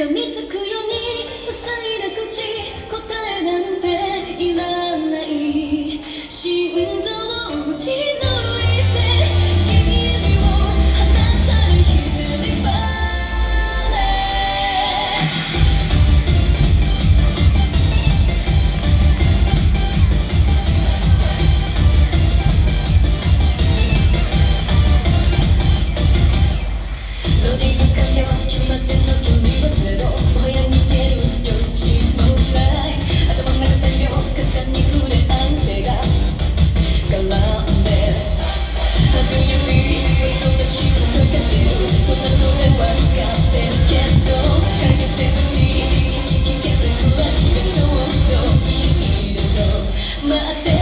噛みつくように塞いだ口答えなんていら待って